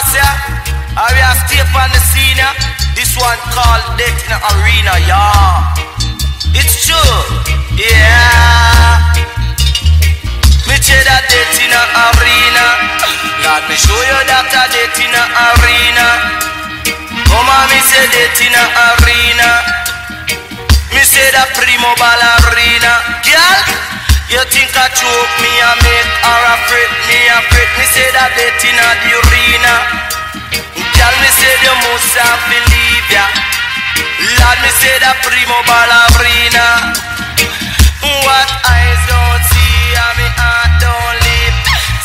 boss, yeah. I have stay on the scene, yeah. This one called Death Arena, yeah. It's true, yeah. Me say that death arena. Let me show you that a death arena. Oh, Come on, me say death arena. Me say that primo ballerina, girl. You think I choke me and make her afraid me afraid Me say that death in the arena. Girl, me say the most I believe ya. Lord, me say that primo ballerina What eyes don't see and me heart don't leap.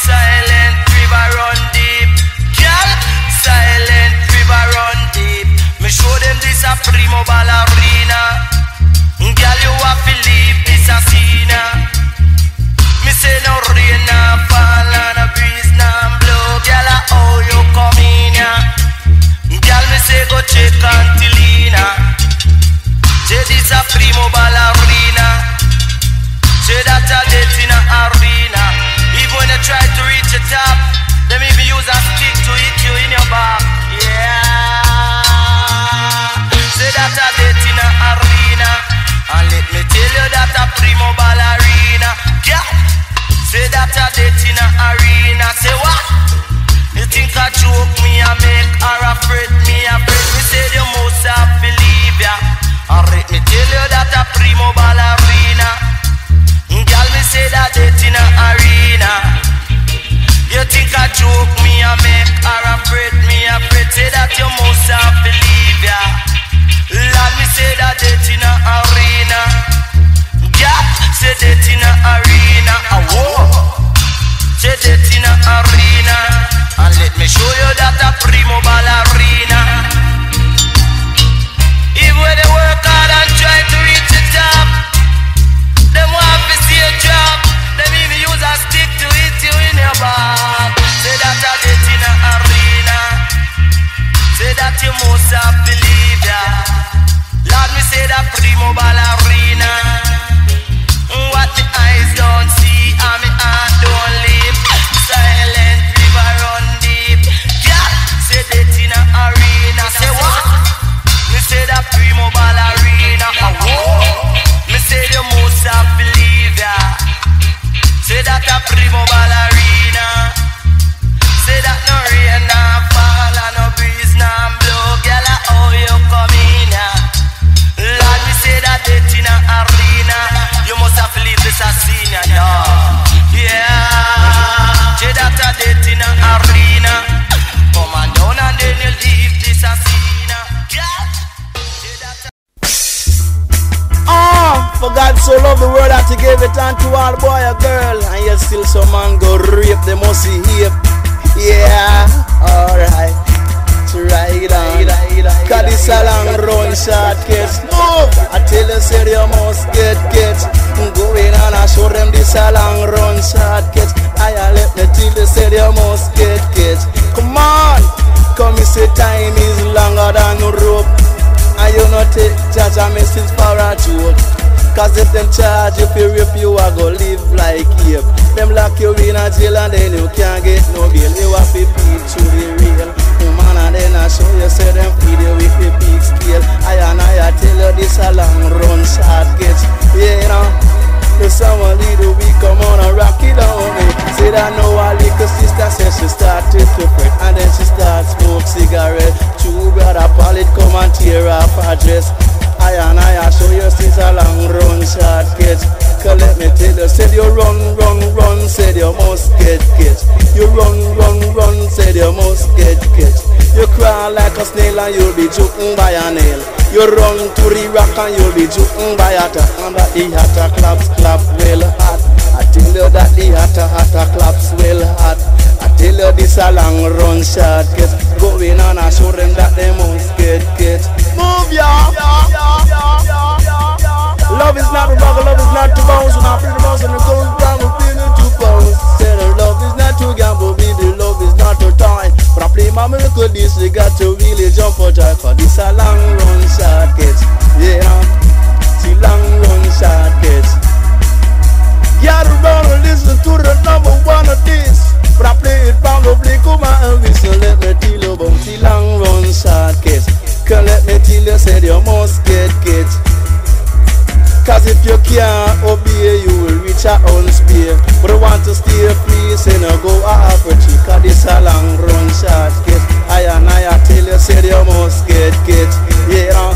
Silent river run deep. Girl, silent river run deep. Me show them this a primo ballerina Girl, you have to this a scene me say no rain nah fall and a I choke me and make her afraid me afraid? Say that you most I believe ya. Lord, me say that death in a arena. Yeah, say death in a arena. Whoa. Say death in a arena. And let me show you that gave it on to all boy or girl, and yet still some man go rape the musty hip. Yeah, alright. Ride on. Cause this a long run short kids. Move! I tell you, say you must get kids. Go in and I show them this a long run short kids. I let me tell you, say you must get kids. Come on! Come, you say time is longer than a rope. And you not take charge of message for a joke Cause if them charge you for rape you a go live like ape Them lock you in a jail and then you can't get no bail. You have to peep through the rail Woman and then I show you say them feed you with the big scale. I and I, tell you this a long run short gets. Yeah you know. The summer little we come on and rock it on me. Say that no a little sister said she started to fret. And then she start smoke cigarette. Two brother Polly come and tear off her dress. I and I I show you since a long run kids Cause let me tell you Said you run, run, run Said you must get kids You run, run, run Said you must get kids You crawl like a snail and you'll be joking by a nail. You run to the rock and you'll be joking by a top And that the hatter claps, clap well hot I tell you that the hatter, hatter claps well hot I tell you this a long run short kids Going on and show them that they must get kids Move ya! Love is not a rock, love is not two bones. When I feel the bones and the goes down, i feel the two bones. Said the love is not to gamble, baby, love is not to time. But I play my miracle this, we got to really jump for joy. Cause this a long run shot, kids. Yeah, see long run shot, kids. Gotta wanna listen to the number one of this. But I play it the come on my listen, let me tell you about the long run shot, kids. Cause let me tell you, said you must get kids you can't obey, oh, you will reach a unspear. But I want to stay free, say no go a apathy, cause this a long run shortcut. I and I, I tell you, say you must get get, yeah. Uh,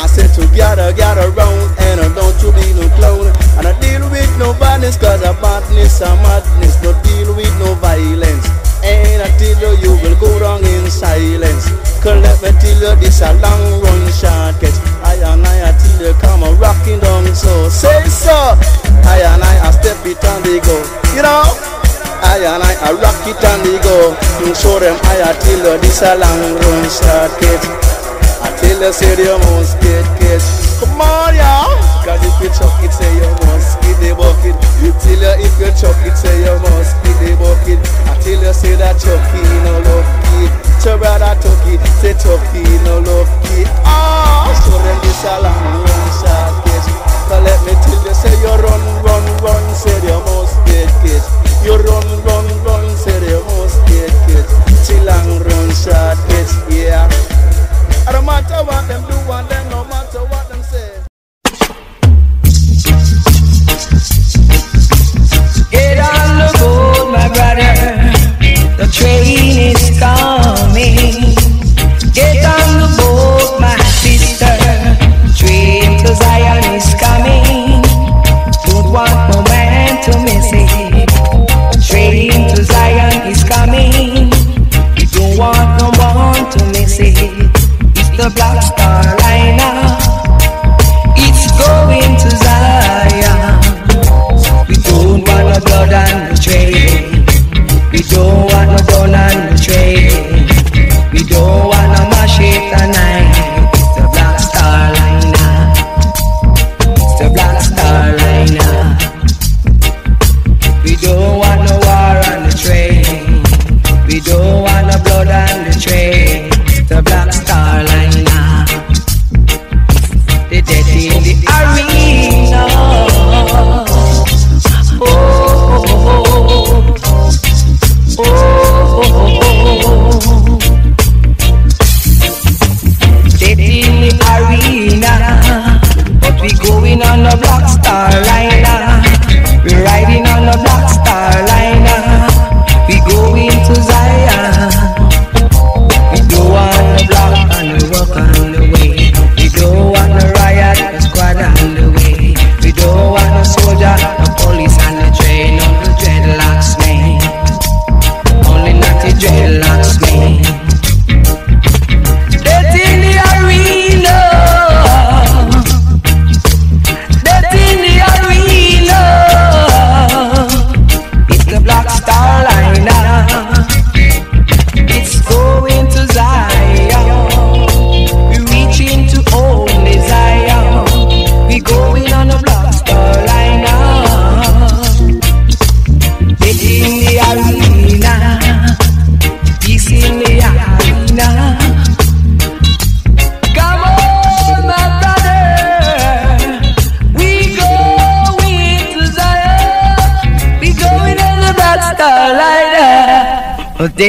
I said to get around, and I don't to be no clown. And I deal with no violence, cause a madness, a madness, no deal with no violence. And I tell you, you will go wrong in silence. Cause let me tell you, this a long run shortcut. I and I you come a rocking down so Say so I and I, I step it and they go You know I and I, I rock it and they go You show them I, I tell you this a long run short get I tell you, say you must get, get. Come on, y'all. Cause if you chuck it, say you must get the bucket. You tell you if you chuck it, say you must get the bucket. I tell you, say that chucky no lucky. Your brother took it, say chucky no lucky. Ah, so then this a long run shot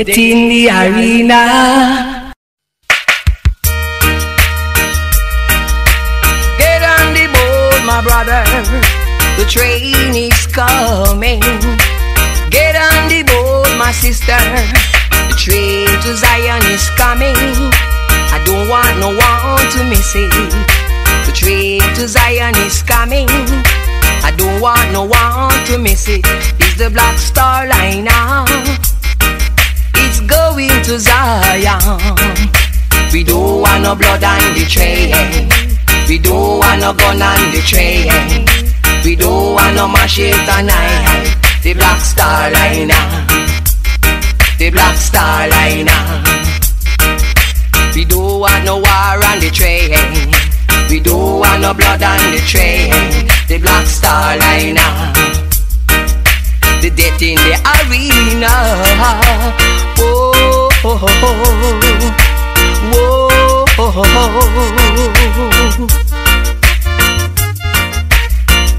Oh, in the arena. Get on the boat, my brother. The train is coming. Get on the boat, my sister. The train to Zion is coming. I don't want no one to miss it. The train to Zion is coming. I don't want no one to miss it. It's the Black Star. It's going to Zion. We don't want no blood on the train. We don't want no gun on the train. We don't want no machete tonight. The Black Star Liner. The Black Star Liner. We don't want no war on the train. We don't want no blood on the train. The Black Star Liner. The death in the arena. Oh, oh, oh, Whoa.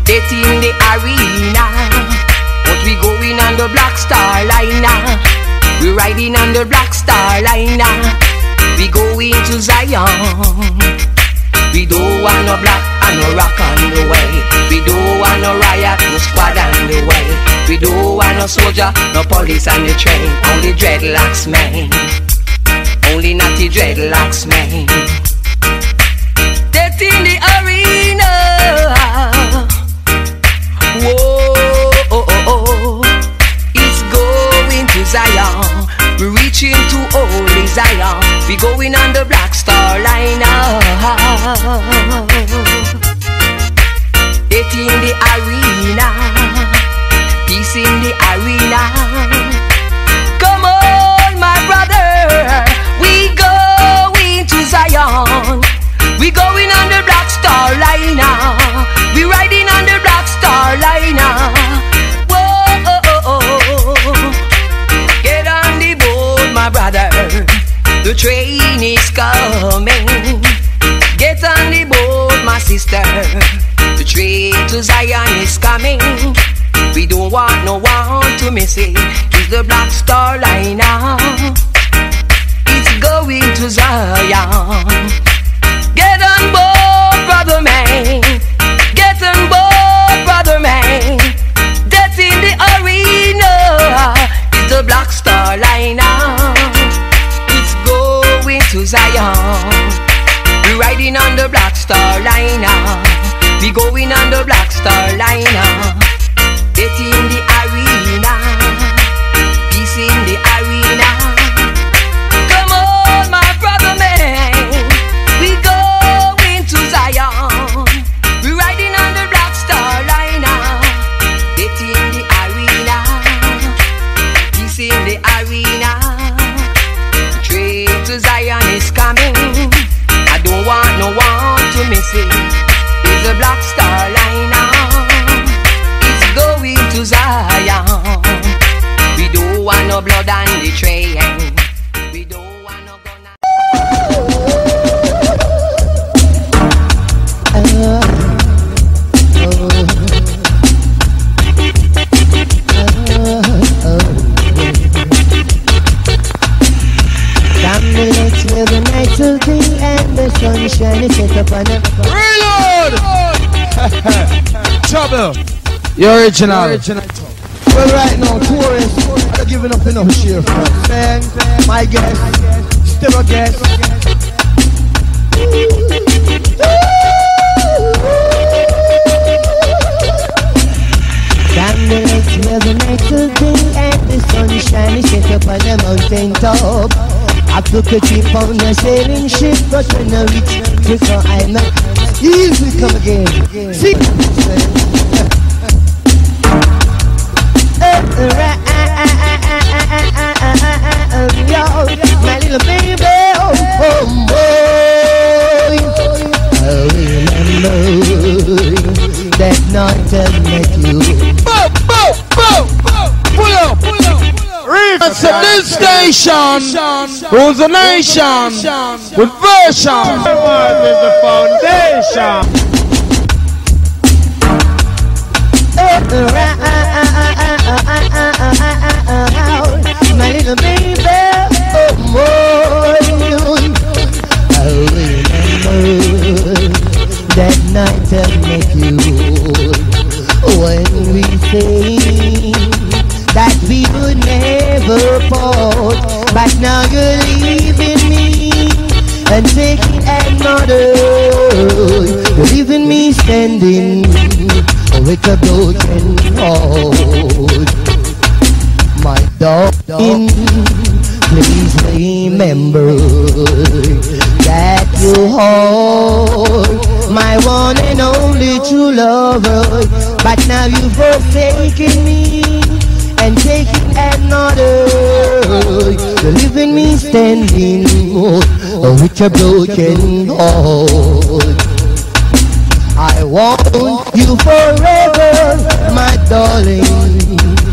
Death in the arena. But we going on the Black Star Liner. We riding on the Black Star Liner. We going to Zion. We don't want no black no rock on the way. We don't want no riot, no squad on the way. We don't want no soldier, no police on the train. Only dreadlocks man. Only naughty dreadlocks man. Death in the arena. Whoa, oh, oh, oh. it's going to Zion. We're reaching to holy Zion. We going on the Black Star Line. In the arena, peace in the arena. Come on, my brother, we going to Zion. We going on the Black Star Line. We riding on the Black Star Line. Whoa, oh, oh, oh, get on the boat, my brother. The train is coming. Get on the boat, my sister. Zion is coming. We don't want no one to miss it. It's the Black Star Line now. The original. Well, right now, tourists I'm giving up enough share for us. Man, my guess, still a guess. Down the lakes where the nights will be and the sunshine is set upon a mountain top. I took a trip on a sailing ship, but when I reached Africa Island, easy come again. See? My little baby, oh, oh boy. I remember that night I met you. Boom, boom, boom. Pull up, pull up. Remix of this station rules the nation with version. is the foundation. I remember that night when we say that we would never part. But now you're leaving me and taking another. Leaving me standing with a broken heart. Darling, please remember that you are my one and only true lover. But now you've forsaken me and taking another. You're leaving me standing with a broken heart. I want you forever, my darling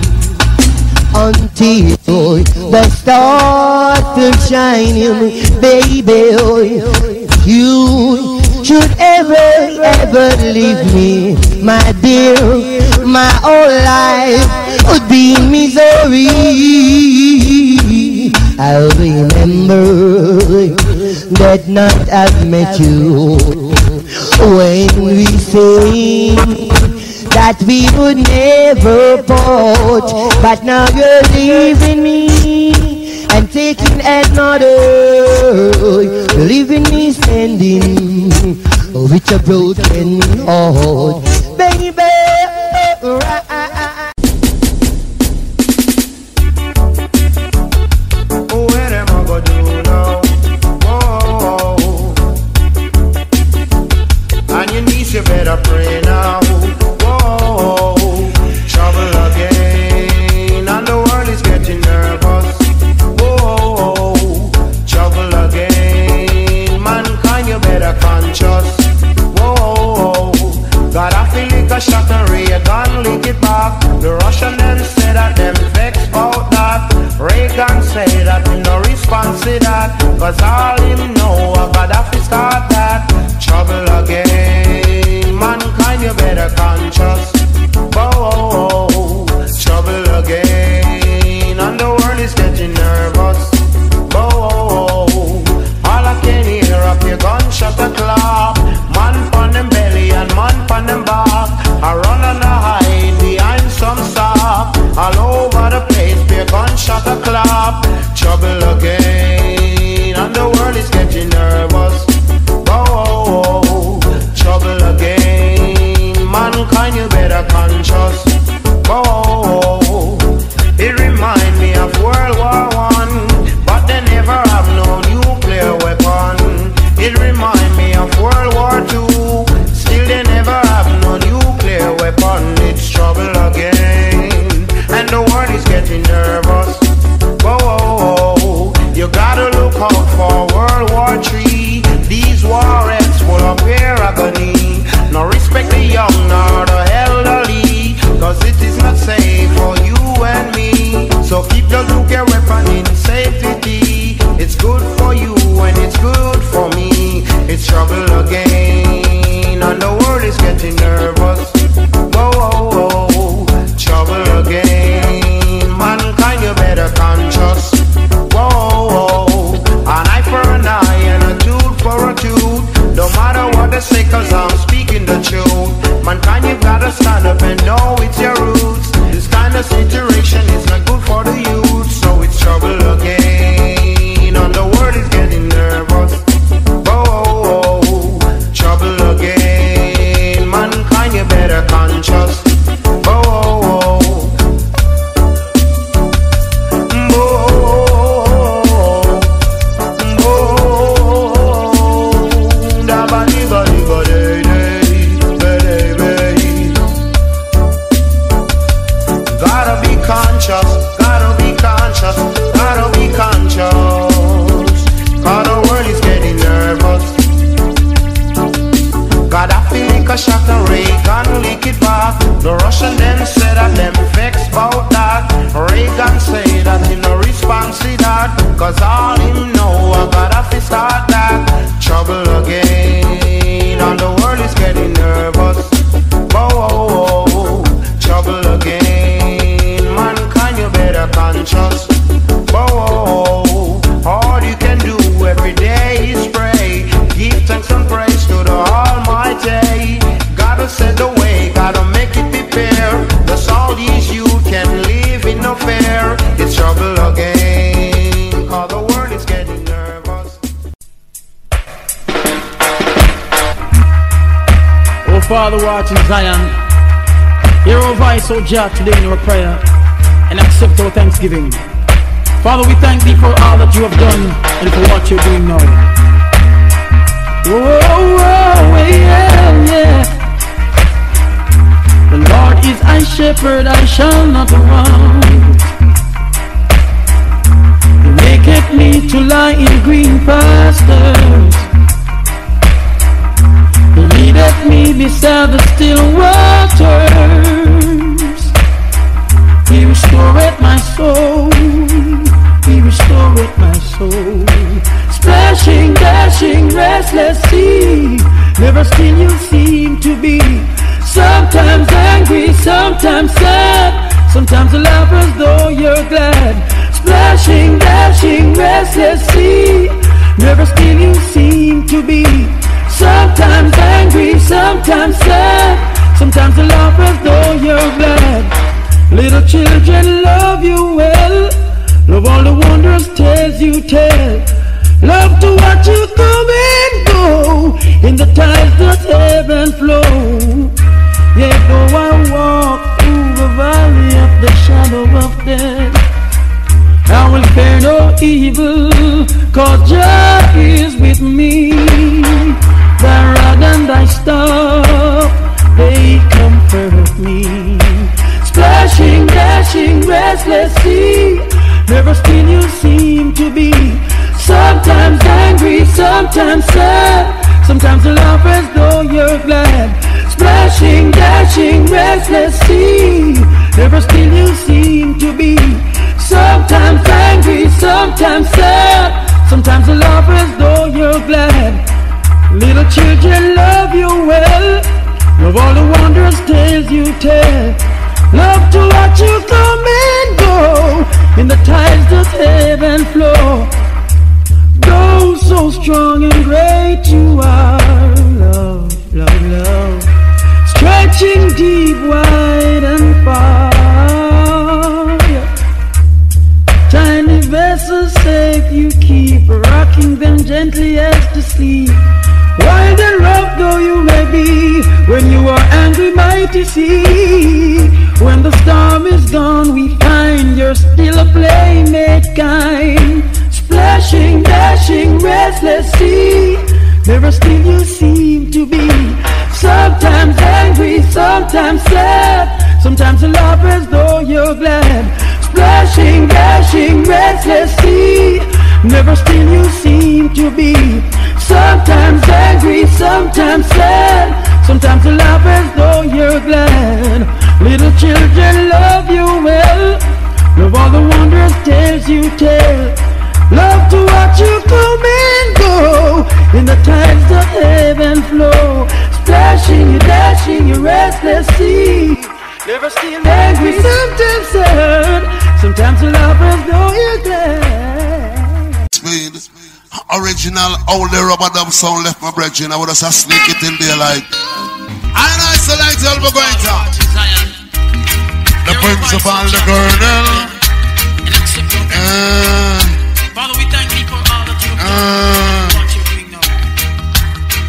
until oh, the stars are shining, baby. Oh, you should ever, ever leave me, my dear. My whole life would be misery. I'll remember that night I met you when we sang that we would never part. But now you're leaving me and taking another, leaving me standing with a broken heart, baby. okay Reagan say that him no response to that Cause all him know I gotta fi start that Trouble again. And the world is getting nervous. Whoa, whoa, whoa Trouble again. Mankind you better conscious. Father, watching Zion. Hear our voice, O Jah, today in our prayer and accept our thanksgiving. Father, we thank thee for all that you have done and for what you're doing now. Whoa, whoa, yeah, yeah. The Lord is my shepherd, I shall not want. He maketh me to lie in green pastures. Beside the still waters. He restored my soul. He restored my soul. Splashing, dashing, restless sea. Never still you seem to be. Sometimes angry, sometimes sad. Sometimes a as though you're glad. Splashing, dashing, restless sea. Never still you seem to be. Sometimes angry, sometimes sad. Sometimes you laugh as though you're glad. Little children love you well. Love all the wondrous tales you tell. Love to watch you come and go in the tides that ebb and flow. Yet though I walk through the valley of the shadow of death, I will fear no evil, cause Jah sometimes sad, sometimes laugh as though you're glad. Splashing, dashing, restless sea, never still you seem to be. Sometimes angry, sometimes sad, sometimes laugh as though you're glad. Little children love you well, love all the wondrous tales you tell. Love to watch you come and go in the tides that ebb and flow. Go so strong and great you are, love, love, love. Stretching deep, wide and far. Tiny vessels safe you keep, rocking them gently as to sleep. Wild and rough though you may be, when you are angry, mighty sea. When the storm is gone, we find you're still a playmate kind. Splashing, dashing, restless sea. Never still you seem to be. Sometimes angry, sometimes sad. Sometimes you laugh as though you're glad. Splashing, dashing, restless sea. Never still you seem to be. Sometimes angry, sometimes sad. Sometimes you laugh as though you're glad. Little children love you well. Love all the wondrous tales you tell. Love to watch you come and go in the tides of ebb and flow. Splashing, you dashing, you restless sea. Never still angry, sometimes sad. Sometimes you laugh as though you're glad. Speed. Original old rubber dub sound left my brethren. I would have sneak it in there like. I know it's a light elbow going to. The principal, the colonel. Uh, Father, we thank you for all that you've done. uh, what you're doing now.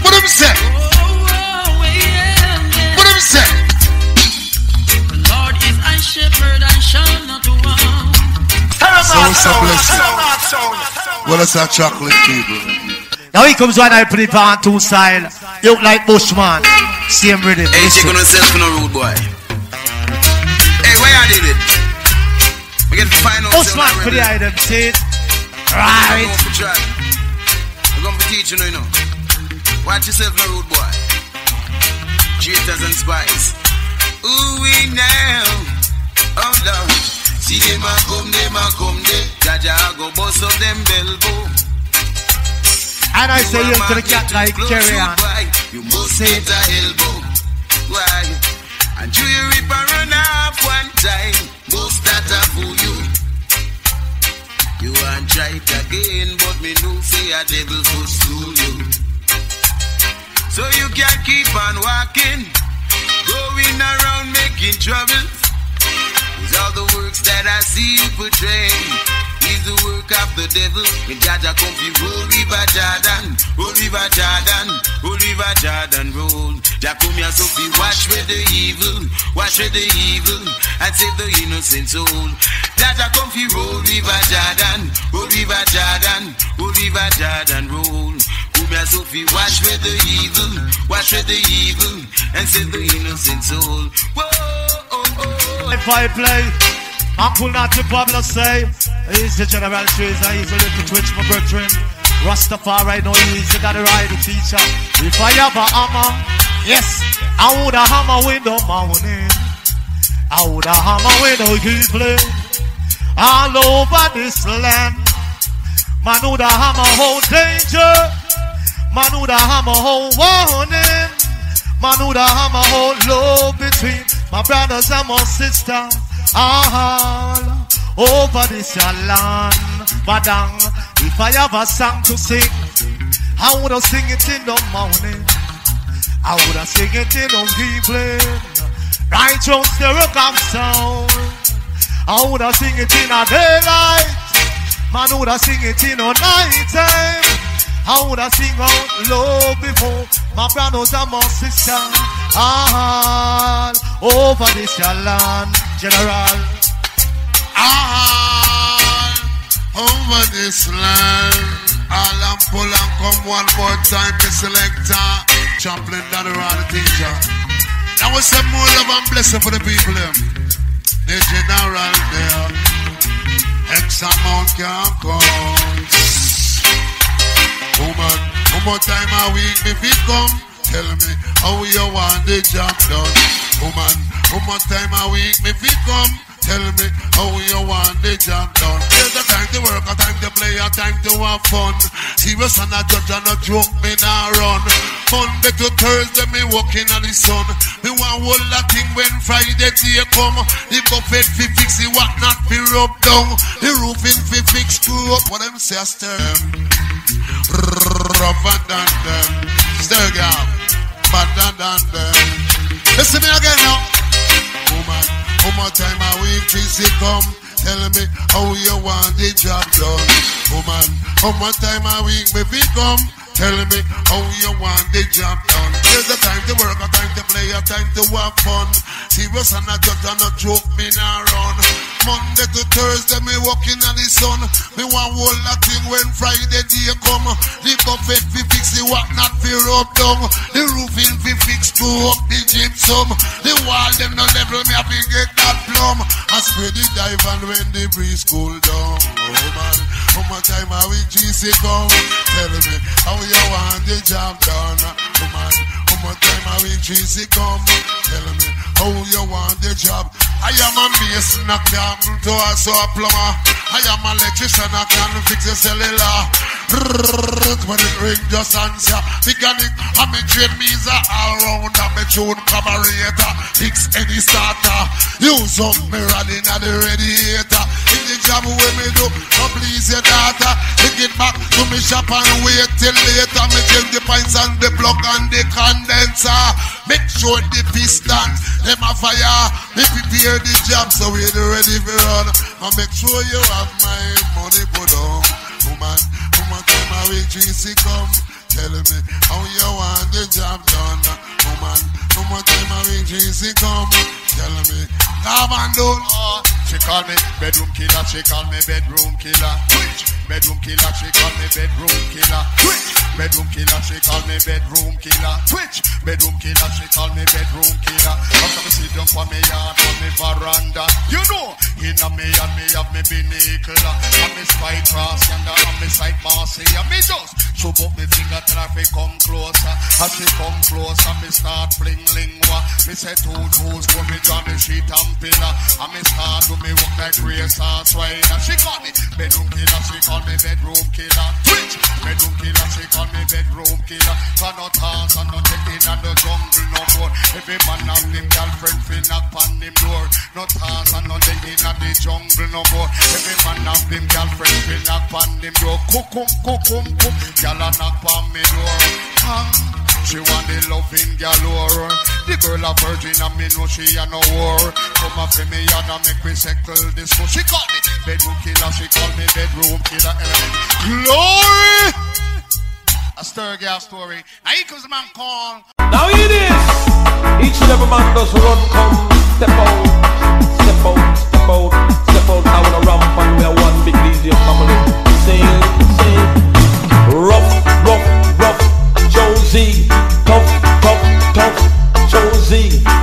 what him say? Oh, oh, yeah, yeah. What him say? The Lord is my shepherd, I shall not want. So it's a blessing. Well, it's a chocolate people. Now here comes one I put it on two style. You look like Bushman. Same rhythm. Hey, check Listen. on yourself, no rude boy. Hey, where I did it? We get to find out. Bushman for the item, see it? Right. We're going to try. We're going to teach you, now, you know. Watch yourself, no rude boy. Cheaters and spies. Ooh, we now. Oh, Lord. See them a come, them a come, they. Jaja go bust up them elbow. And I say you to the cat like carry on. You must Say get a elbow. Why? And you rip and run off one time. Most that a fool you. You want try it again, but me know say a devil school you. So you can keep on walking, going around making trouble. Is all the works that I see you portray. Is the work of the devil. When Jaja come fi roll River Jordan, roll River Jordan, roll River Jordan, roll. Jah come here so wash away the evil, wash away the evil, and save the innocent soul. Jaja come fi roll River Jordan, roll River Jordan, roll River Jordan, roll. Come here so fi wash away the evil, wash away the evil, and save the innocent soul. Whoa, oh, oh. If I play, out the Pablo say, he's the general treason, he's a little twitch, my brethren. Rastafari, no easy, gotta ride the teacher. If I have a hammer, yes, I would a hammer with the morning. I would a hammer with no play. All over this land, man would a hammer hold danger. Man would a hammer hold warning. Man would a hammer hold love between my brothers and my sister. All over this land, Badang. If I have a song to sing, I would have sing it in the morning. I would have sing it in the evening. Righteous the rock of sound. I would have sing it in a daylight. Man would have sing it in a night eh? time. I would have sing out love before my brothers and my sister all over this land, General. All over this land. All and pull and come one more time, the selector. Champlain down around the teacher. Now we say more love and blessing for the people. Them. The general there. X amount can count. Woman, one more time a week if it come. Tell me how you want the job done. Woman, one more time a week if it come. Tell me how you want the job done. There's a time to work, a time to play, a time to have fun. Serious and a judge and a joke, me nah run. Monday to Thursday, me walking on the sun. Me want whole lot thing when Friday day come. The buffet fi fix the what not fi rub down. The roofing fi fix screw up. What them say, stir them. Rougher than them. Stir girl. Better than them. Listen me again now. Oh, Woman, one more time a week, Tracy come. Tell me how you want the job done. Woman, one more time a week, me fi come. Tell me how you want the job done. There's a time to work, a time to play, a time to have fun. Serious and judge and a joke, me nah run. Monday to Thursday, me walking on the sun. Me want whole lot thing when Friday day come. The buffet fi fix the what not fi rub down. The roofing fi fix to up the gypsum. The wall them no level, me to get that plumb. I spread the dive and when the breeze cool down. Oh man, oh, how much time are we GC come? Tell me how you want the job done. Oh man, much time are we GC come? Tell me how you want the job. I am a mason, I can to also a plumber. I am an electrician, I can fix your cellular. When it ring, just answer. Mechanic, I'm a trade means a all round. I'm a tune carburetor. Fix any starter. Use up me running at the radiator. In the job where me do, no please your daughter. Take it back to me shop and wait till later. Me change the pines and the plug and the condenser. Make sure the piston, them a fire. Me prepare the job so we're ready for run. And make sure you have my money put on. Woman, woman, I week, GC come. Tell me how you want the job done. Woman, woman, I week, GC come. Tell me, come and do. She call me bedroom killer, she call me bedroom killer. Bedroom killer, she call me bedroom killer. Bedroom killer, she call me bedroom killer. Bedroom killer, she call me bedroom killer. After me sit down for me yard, for me veranda. You know, in a me and me have me binnacle. And me spy cross and me sight massy. And me just show up me finger till I come closer. As she come closer, me start fling lingua. Me say two toes for me on the sheet and me start to me walk like race and swine. She call me bedroom killer, she call me bedroom killer. Twitch. Bedroom killer, she call me bedroom killer. For no toss and no taking and the jungle no more. Every man have him girlfriend fi knock on him door. No toss and no taking and the jungle no more. Every man have him girlfriend fi knock on him door. Kukum kukum kum, gyal a knock on me door. Ah, She want the loving galore. The girl a virgin and me know she a no war. Come up to me and make me settle this. So she call me bedroom killer. She call me bedroom killer. Glory. A stir girl story. Now here comes the man call. Now it is. Each and every man does run, come, step out, step out, step out, step out. I wanna ramp and we are one big easier family. Sing, sing. Rough, rough, rough. Josey. Josey,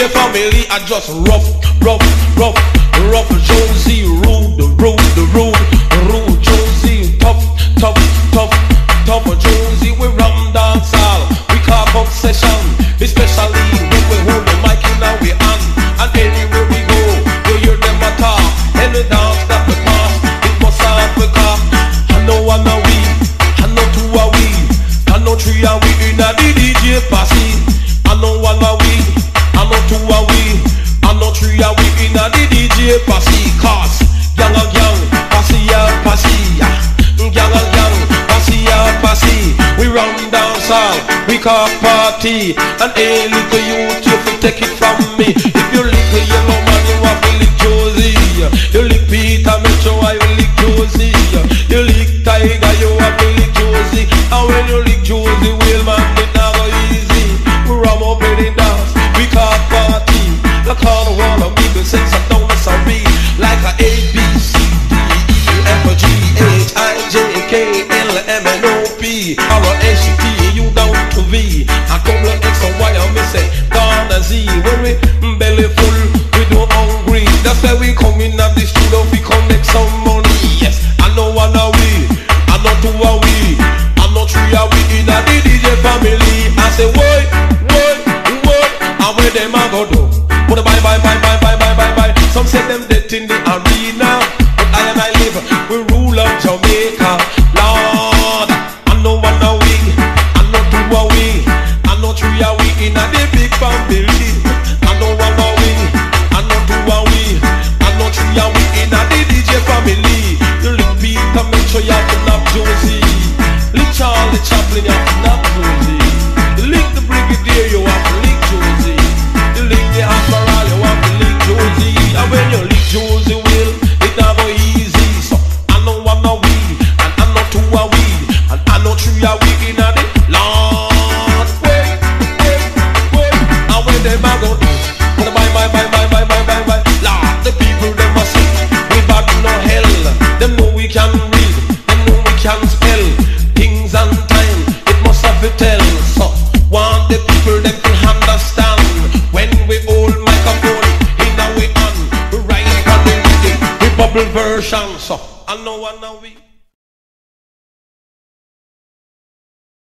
DJ family. I just rough, rough, rough, rough rude, rude, all, we call party, and a little youth you fi take it from me. If you lick a Yellowman, you have to lick Josey. You lick Peter Metro, I will lick Josey. You lick Tiger, you have to lick Josey. And when you lick Josey, well man, it not go easy. We ram up in the dance, we call party. The corner wall of people sing some don't miss a beat. Like a A, B, C, D, E, F, G, H, I, J, K, L, M, N, O, P, V. A couple of X and Y, I miss it. Gonna Z, when we belly full, we don't hungry. That's why we come in at the studio, we collect some money. Yes, I know one are we, I know two are we, I know three are we in a DJ family. I say, wait, wait, wait, and where them a go do?